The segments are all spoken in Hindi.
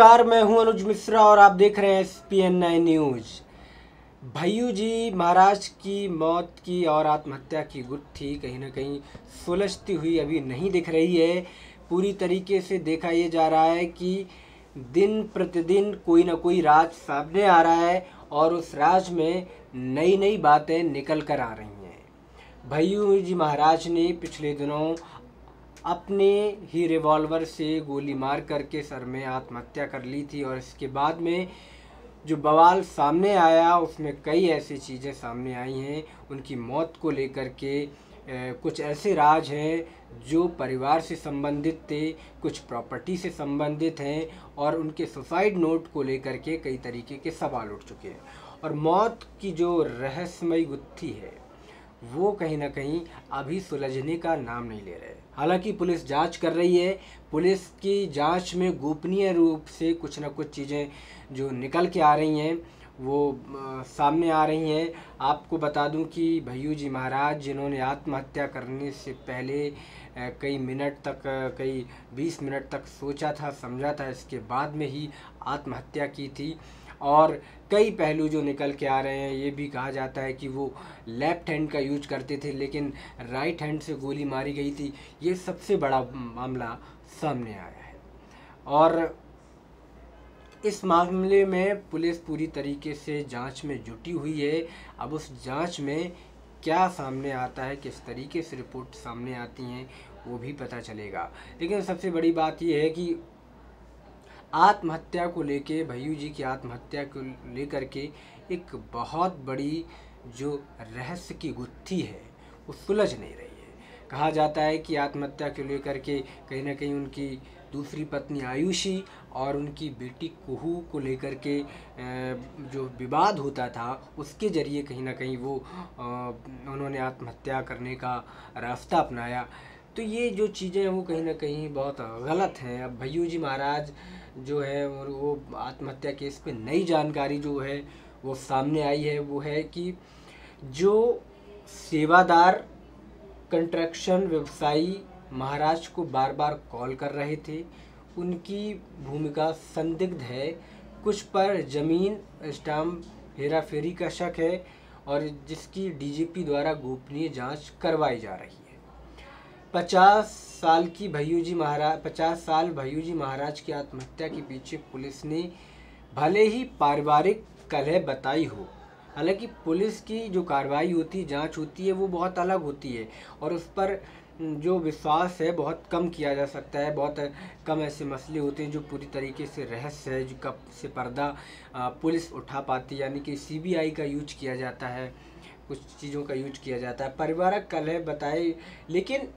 नमस्कार, मैं हूँ अनुज मिश्रा और आप देख रहे हैं S P N nine news Bhaiyyu ji, Maharaj की मौत की और आत्महत्या की गुत्थी कहीं ना कहीं सुलझती हुई अभी नहीं दिख रही है। पूरी तरीके से देखा ये जा रहा है कि दिन प्रतिदिन कोई ना कोई राज सामने आ रहा है और उस राज में नई नई बातें निकल कर आ रही हैं। भैयू जी, महाराज ने पिछले दिनों अपने ही रिवॉल्वर से गोली मार करके सर में आत्महत्या कर ली थी और इसके बाद में जो बवाल सामने आया, उसमें कई ऐसी चीज़ें सामने आई हैं। उनकी मौत को लेकर के कुछ ऐसे राज हैं जो परिवार से संबंधित थे, कुछ प्रॉपर्टी से संबंधित हैं और उनके सुसाइड नोट को लेकर के कई तरीके के सवाल उठ चुके हैं। और मौत की जो रहस्यमयी गुत्थी है, वो कहीं ना कहीं अभी सुलझने का नाम नहीं ले रहे। हालाँकि पुलिस जाँच कर रही है। पुलिस की जाँच में गोपनीय रूप से कुछ ना कुछ चीज़ें जो निकल के आ रही हैं वो आ, सामने आ रही हैं। आपको बता दूँ कि भैयू जी महाराज जिन्होंने आत्महत्या करने से पहले कई मिनट तक कई बीस मिनट तक सोचा था समझा था इसके बाद में ही आत्महत्या की थी। और कई पहलू जो निकल के आ रहे हैं, ये भी कहा जाता है कि वो लेफ़्ट हैंड का यूज़ करते थे, लेकिन राइट हैंड से गोली मारी गई थी। ये सबसे बड़ा मामला सामने आया है। और इस मामले में पुलिस पूरी तरीके से जाँच में जुटी हुई है। अब उस जाँच में क्या सामने आता है, किस तरीके से रिपोर्ट सामने आती हैं, वो भी पता चलेगा। लेकिन सबसे बड़ी बात यह है कि आत्महत्या को लेके, भैयू जी की आत्महत्या को लेकर के एक बहुत बड़ी जो रहस्य की गुत्थी है, वो सुलझ नहीं रही है। कहा जाता है कि आत्महत्या को लेकर के कहीं ना कहीं उनकी दूसरी पत्नी आयुषी और उनकी बेटी कुहू को लेकर के जो विवाद होता था, उसके ज़रिए कहीं ना कहीं वो उन्होंने आत्महत्या करने का रास्ता अपनाया। तो ये जो चीज़ें हैं, वो कहीं ना कहीं बहुत गलत हैं। अब भैयू जी महाराज जो है और वो आत्महत्या केस पे नई जानकारी जो है वो सामने आई है, वो है कि जो सेवादार कंस्ट्रक्शन व्यवसायी महाराज को बार बार कॉल कर रहे थे, उनकी भूमिका संदिग्ध है। कुछ पर ज़मीन स्टाम्प हेरा फेरी का शक है और जिसकी डीजीपी द्वारा गोपनीय जाँच करवाई जा रही है। पचास साल की भैयू जी महाराज, पचास साल भैयू जी महाराज की आत्महत्या के पीछे पुलिस ने भले ही पारिवारिक कलह बताई हो, हालाँकि पुलिस की जो कार्रवाई होती है जाँच होती है, वो बहुत अलग होती है और उस पर जो विश्वास है, बहुत कम किया जा सकता है, बहुत कम ऐसे मसले होते हैं जो पूरी तरीके से रहस्य है, जो कब से पर्दा पुलिस उठा पाती है, यानी कि सीबीआई का यूज़ किया जाता है, कुछ चीज़ों का यूज़ किया जाता है, पारिवारिक कलह बताए, लेकिन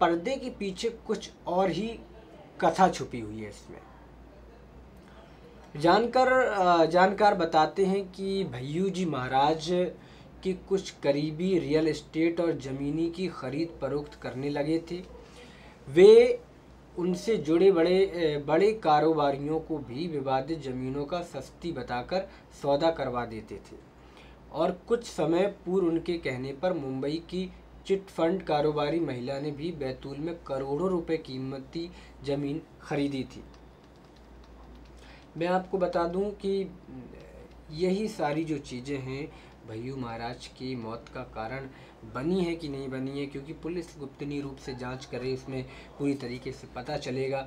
पर्दे के पीछे कुछ और ही कथा छुपी हुई है इसमें। जानकर जानकार बताते हैं कि भैयू जी महाराज के कुछ करीबी रियल एस्टेट और ज़मीनी की खरीद फरोख्त करने लगे थे। वे उनसे जुड़े बड़े बड़े कारोबारियों को भी विवादित ज़मीनों का सस्ती बताकर सौदा करवा देते थे और कुछ समय पूर्व उनके कहने पर मुंबई की चिट फंड कारोबारी महिला ने भी बैतूल में करोड़ों रुपए कीमती ज़मीन खरीदी थी। मैं आपको बता दूँ कि यही सारी जो चीज़ें हैं, भैयू महाराज की मौत का कारण बनी है कि नहीं बनी है, क्योंकि पुलिस गुप्तनी रूप से जाँच कर रही उसमें पूरी तरीके से पता चलेगा।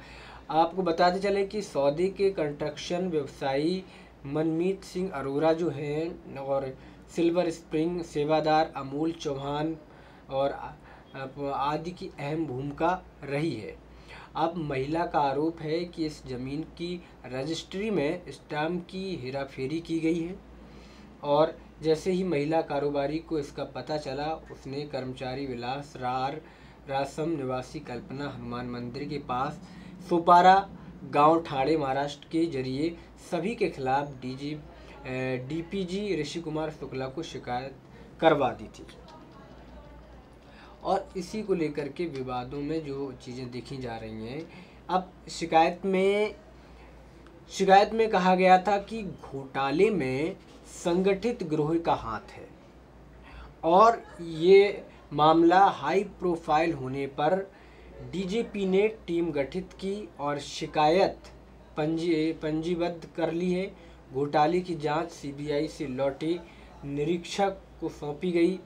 आपको बताते चले कि सौदे के कंस्ट्रक्शन व्यवसायी मनमीत सिंह अरोरा जो हैं, और सिल्वर स्प्रिंग सेवादार अमूल चौहान और आदि की अहम भूमिका रही है। अब महिला का आरोप है कि इस ज़मीन की रजिस्ट्री में स्टाम्प की हेराफेरी की गई है और जैसे ही महिला कारोबारी को इसका पता चला, उसने कर्मचारी विलास रार रासम निवासी कल्पना हनुमान मंदिर के पास सोपारा, गाँव ठाणे, महाराष्ट्र के ज़रिए सभी के खिलाफ डीजी डीपीजी ऋषि कुमार शुक्ला को शिकायत करवा दी थी। और इसी को लेकर के विवादों में जो चीज़ें देखी जा रही हैं। अब शिकायत में शिकायत में कहा गया था कि घोटाले में संगठित गिरोह का हाथ है और ये मामला हाई प्रोफ़ाइल होने पर डीजीपी ने टीम गठित की और शिकायत पंजी, पंजीबद्ध कर ली है। घोटाले की जाँच सीबीआई से लौटे निरीक्षक को सौंपी गई।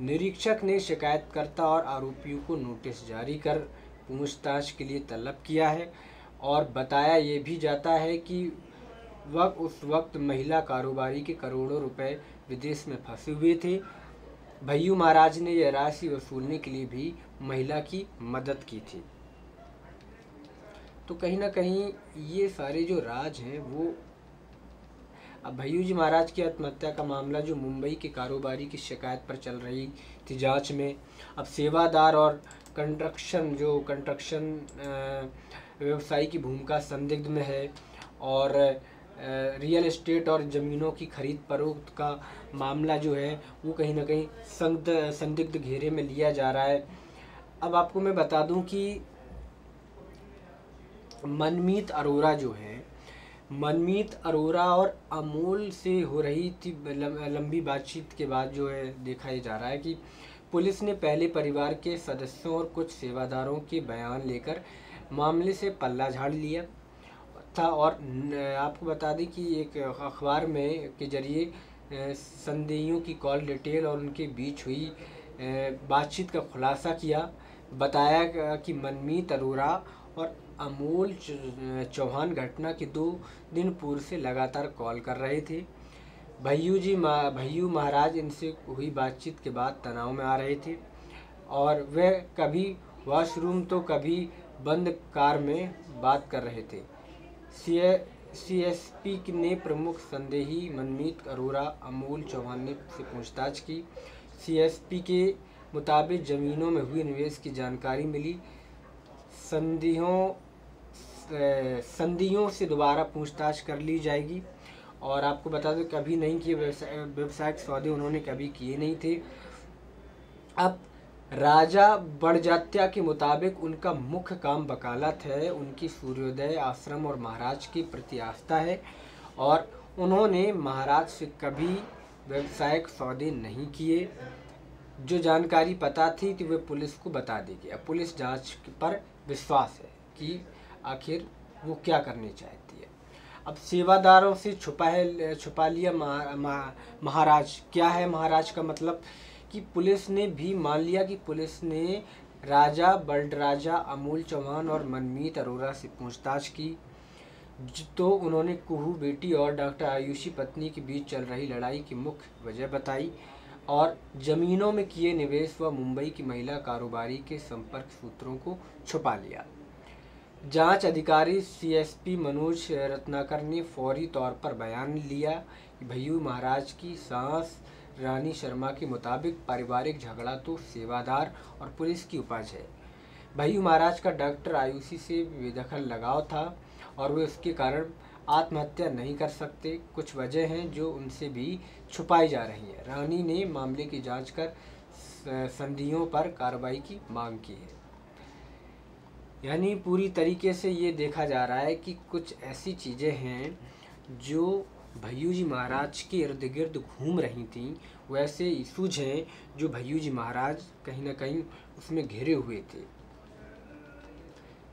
निरीक्षक ने शिकायतकर्ता और आरोपियों को नोटिस जारी कर पूछताछ के लिए तलब किया है और बताया ये भी जाता है कि वह उस वक्त महिला कारोबारी के करोड़ों रुपए विदेश में फंसे हुए थे। भैयू महाराज ने यह राशि वसूलने के लिए भी महिला की मदद की थी। तो कहीं ना कहीं ये सारे जो राज हैं, वो अब भैयू जी महाराज की आत्महत्या का मामला जो मुंबई के कारोबारी की शिकायत पर चल रही थी जाँच में, अब सेवादार और कंस्ट्रक्शन जो कंस्ट्रक्शन व्यवसायी की भूमिका संदिग्ध में है और रियल एस्टेट और ज़मीनों की खरीद फरोख्त का मामला जो है, वो कहीं ना कहीं संदिग्ध संदिग्ध घेरे में लिया जा रहा है। अब आपको मैं बता दूँ कि मनमीत अरोरा जो है मनमीत, अरोरा और अमोल से हो रही थी लंबी बातचीत के बाद जो है देखा जा रहा है कि पुलिस ने पहले परिवार के सदस्यों और कुछ सेवादारों के बयान लेकर मामले से पल्ला झाड़ लिया। था और आपको बता दें कि एक अखबार में के ज़रिए संदेहियों की कॉल डिटेल और उनके बीच हुई बातचीत का खुलासा किया। बताया कि मनमीत, अरोरा और अमोल चौहान घटना के दो दिन पूर्व से लगातार कॉल कर रहे थे। भैयू जी मा, भैयू महाराज इनसे हुई बातचीत के बाद तनाव में आ रहे थे और वह कभी वॉशरूम तो कभी बंद कार में बात कर रहे थे। सी एस पी ने प्रमुख संदेही मनमीत अरोरा, अमोल चौहान ने से पूछताछ की। सीएसपी के मुताबिक ज़मीनों में हुए निवेश की जानकारी मिली। संधियों संधियों से दोबारा पूछताछ कर ली जाएगी। और आपको बता दें, कभी नहीं किए व्यवसायिक सौदे उन्होंने कभी किए नहीं थे। अब राजा बड़जात्या के मुताबिक उनका मुख्य काम वकालत है। उनकी सूर्योदय आश्रम और महाराज की प्रति आस्था है। और उन्होंने महाराज से कभी व्यवसायिक सौदे नहीं किए। जो जानकारी पता थी कि वे पुलिस को बता देगी। अब पुलिस जाँच पर विश्वास है कि आखिर वो क्या करनी चाहती है। अब सेवादारों से छुपा है, छुपा लिया महाराज। क्या है महाराज का मतलब? कि पुलिस ने भी मान लिया कि पुलिस ने राजा, बल्ड राजा, अमूल चौहान और मनमीत अरोरा से पूछताछ की। तो उन्होंने कुहू बेटी और डॉक्टर आयुषी पत्नी के बीच चल रही लड़ाई की मुख्य वजह बताई। और ज़मीनों में किए निवेश व मुंबई की महिला कारोबारी के संपर्क सूत्रों को छुपा लिया। जाँच अधिकारी सीएसपी मनोज रत्नाकर ने फौरी तौर पर बयान लिया कि भैयू महाराज की सांस रानी शर्मा के मुताबिक पारिवारिक झगड़ा तो सेवादार और पुलिस की उपज है। भैयू महाराज का डॉक्टर आयुषी से बेदखल लगाव था और वे उसके कारण आत्महत्या नहीं कर सकते। कुछ वजह हैं जो उनसे भी छुपाई जा रही हैं। रानी ने मामले की जाँच कर संधियों पर कार्रवाई की मांग की है। यानी पूरी तरीके से ये देखा जा रहा है कि कुछ ऐसी चीज़ें हैं जो भैयू जी महाराज के इर्द गिर्द घूम रही थी। वैसे इशूज हैं जो भैयू जी महाराज कहीं ना कहीं उसमें घिरे हुए थे।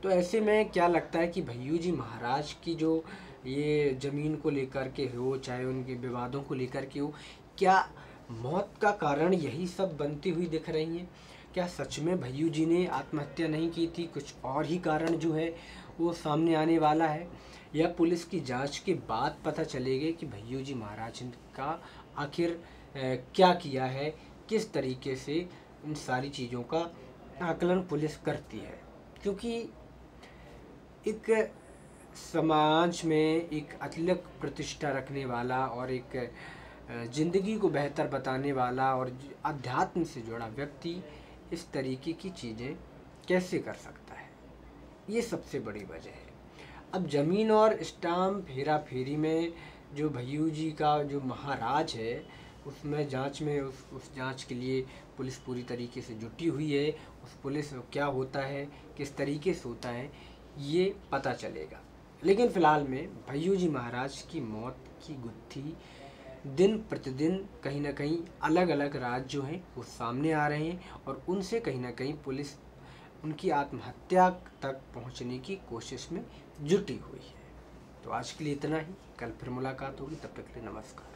तो ऐसे में क्या लगता है कि भैयू जी महाराज की जो ये ज़मीन को लेकर के हो, चाहे उनके विवादों को लेकर के हो, क्या मौत का कारण यही सब बनती हुई दिख रही हैं? क्या सच में भैयू जी ने आत्महत्या नहीं की थी? कुछ और ही कारण जो है, वो सामने आने वाला है। या पुलिस की जाँच के बाद पता चलेगा कि भैयू जी महाराज का आखिर क्या किया है? किस तरीके से इन सारी चीज़ों का आकलन पुलिस करती है? क्योंकि एक समाज में एक अतिलक प्रतिष्ठा रखने वाला और एक ज़िंदगी को बेहतर बताने वाला और अध्यात्म से जुड़ा व्यक्ति इस तरीके की चीज़ें कैसे कर सकता है? ये सबसे बड़ी वजह है। अब ज़मीन और स्टाम्प हेरा फेरी में जो भैयू जी का जो महाराज है, उसमें जाँच में उस उस जाँच के लिए पुलिस पूरी तरीके से जुटी हुई है। उस पुलिस क्या होता है, किस तरीके से होता है, ये पता चलेगा। लेकिन फ़िलहाल में भैयू जी महाराज की मौत की गुत्थी दिन प्रतिदिन कहीं ना कहीं अलग अलग राज जो हैं, वो सामने आ रहे हैं और उनसे कहीं ना कहीं पुलिस उनकी आत्महत्या तक पहुँचने की कोशिश में जुटी हुई है। तो आज के लिए इतना ही। कल फिर मुलाकात होगी। तब तक के लिए नमस्कार।